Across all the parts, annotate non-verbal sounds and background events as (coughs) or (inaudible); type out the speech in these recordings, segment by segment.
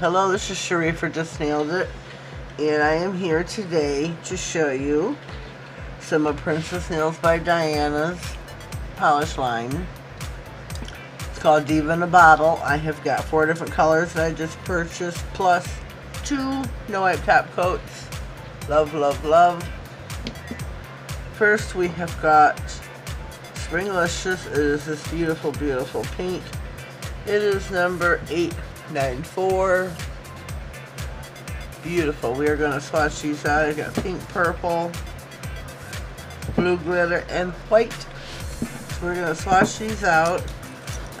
Hello, this is for Just Nailed It, and I am here today to show you some of Princess Nails by Diana's polish line. It's called Diva in a Bottle. I have got four different colors that I just purchased, plus two no wipe top coats. Love, love, love. First, we have got Springlicious. It is this beautiful, beautiful pink. It is number 894. Beautiful. We are going to swatch these out. I got pink, purple, blue glitter, and white. So we're going to swatch these out.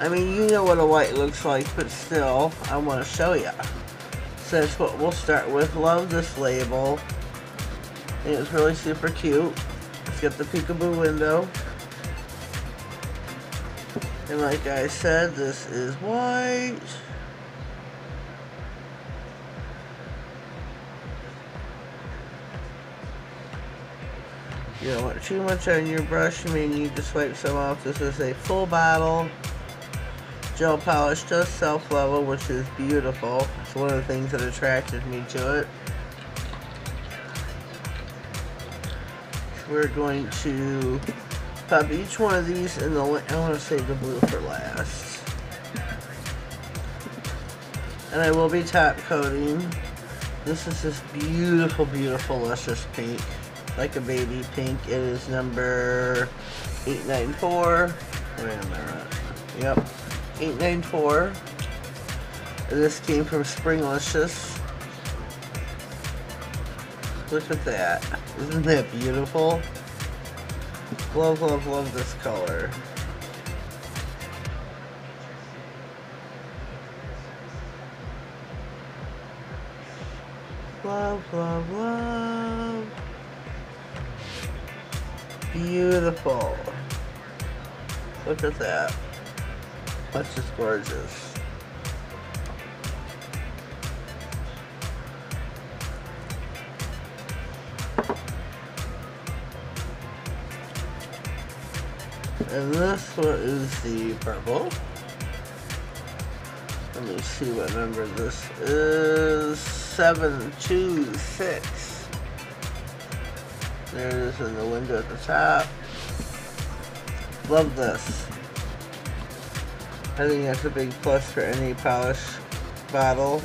I mean, you know what a white looks like, but still, I want to show you. So that's what we'll start with. Love this label. It's really super cute. It's got the peekaboo window. And like I said, this is white. You don't want too much on your brush. You may need to swipe some off. This is a full bottle. Gel polish, just self-level, which is beautiful. It's one of the things that attracted me to it. We're going to pop each one of these in the, I want to save the blue for last. And I will be top coating. This is this beautiful, beautiful luscious pink. Like a baby pink. It is number 894. Wait a minute. Yep. 894. This came from Springlicious. Look at that. Isn't that beautiful? Love, love, love this color. Love, love, love. Beautiful. Look at that. That's just gorgeous. And this one is the purple. Let me see what number this is. 726. There it is in the window at the top. Love this. I think that's a big plus for any polish bottle.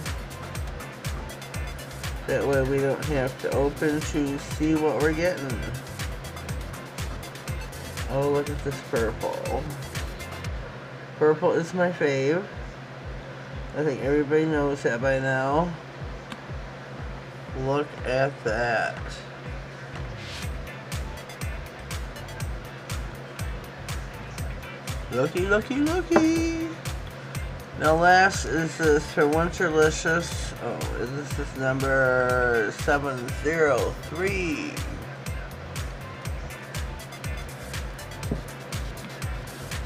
That way we don't have to open to see what we're getting. Oh, look at this purple. Purple is my fave. I think everybody knows that by now. Look at that. Looky, looky, looky. Now last is this for Winterlicious. Oh, is this this number 703?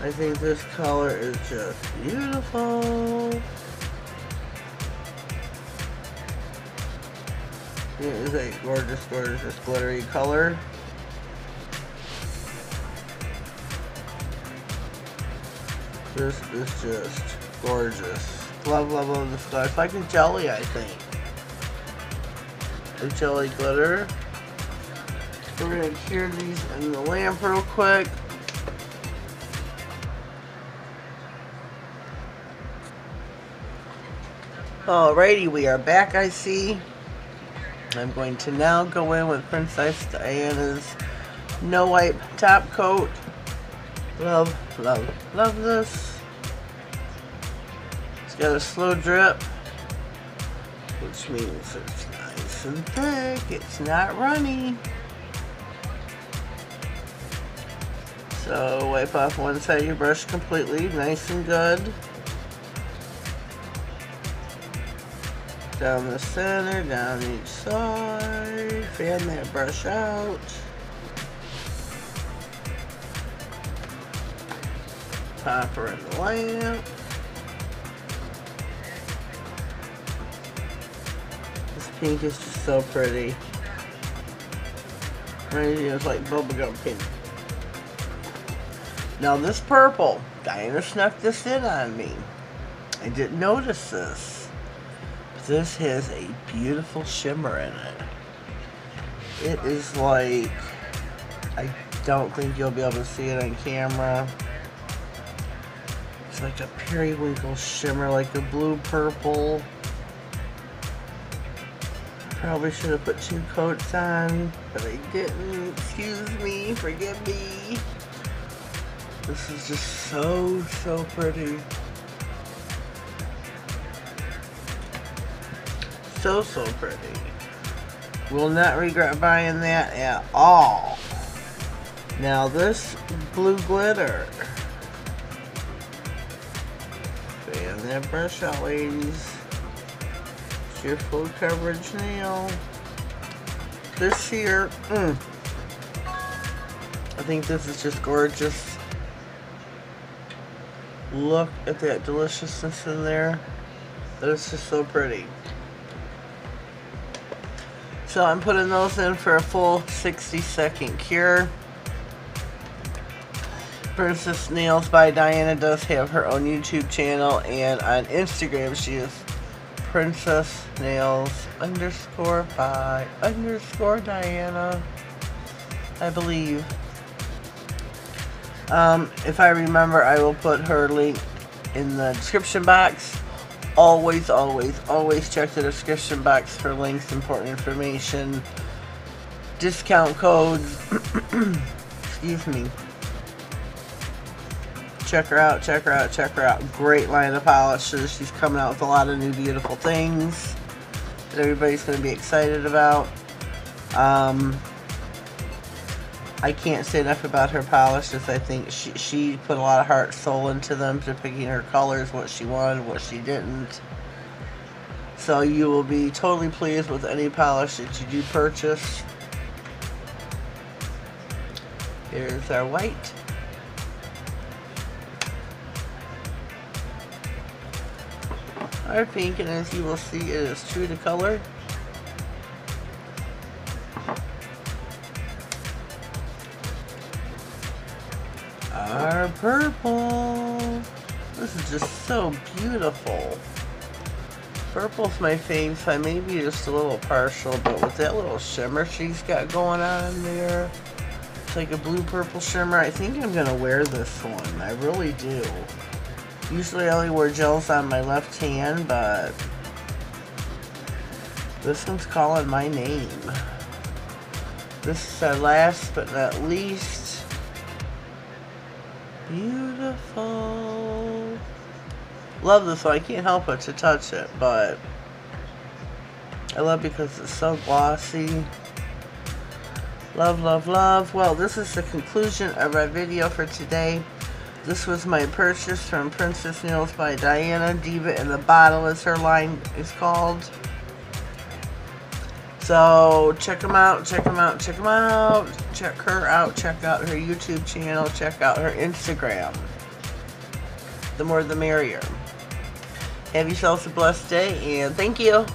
I think this color is just beautiful. It is a gorgeous, gorgeous glittery color. This is just gorgeous. Love, love, love color. It's like a jelly, I think. A jelly glitter. We're gonna cure these in the lamp real quick. Alrighty, we are back, I see. I'm going to now go in with Princess Diana's No Wipe Top Coat. Love, love, love this. It's got a slow drip, which means it's nice and thick. It's not runny. So wipe off one side of your brush completely, nice and good. down the center, down each side, fan that brush out. Her in the lamp. This pink is just so pretty. It's like bubblegum pink. Now this purple, Diana snuck this in on me. I didn't notice this But This has a beautiful shimmer in it. It is like, I don't think you'll be able to see it on camera. It's like a periwinkle shimmer, like a blue purple. Probably should have put two coats on, but I didn't. Excuse me, forgive me. This is just so, so pretty. So, so pretty. Will not regret buying that at all. Now this blue glitter. Fan that brush out, ladies. It's your full coverage nail. This here, mm, I think this is just gorgeous. Look at that deliciousness in there. That is just so pretty. So I'm putting those in for a full 60 second cure. Princess Nails by Diana does have her own YouTube channel and on Instagram she is Princess Nails underscore by underscore Diana I believe. Um, if I remember, I will put her link in the description box. Always, always, always check the description box for links, important information, discount codes. (coughs) Excuse me. Check her out, check her out, check her out. Great line of polishes. She's coming out with a lot of new beautiful things that everybody's going to be excited about. Um, I can't say enough about her polishes. I think she, she put a lot of heart soul into them to picking her colors, what she wanted, what she didn't. So you will be totally pleased with any polish that you do purchase. Here's our white. Our pink, and as you will see, it is true to color. Our purple. This is just so beautiful. Purple's my fave, so I may be just a little partial, but with that little shimmer she's got going on there, it's like a blue-purple shimmer. I think I'm going to wear this one. I really do. Usually I only wear gels on my left hand, but this one's calling my name. This is our last but not least Beautiful. Love this one. I can't help but to touch it, but I love because it's so glossy. Love, love, love. Well, this is the conclusion of our video for today. This was my purchase from Princess Nails by Diana. Diva in the Bottle as her line is called. So check them out, check them out, check them out. Check her out, check out her YouTube channel, check out her Instagram. The more the merrier. Have yourselves a blessed day and thank you.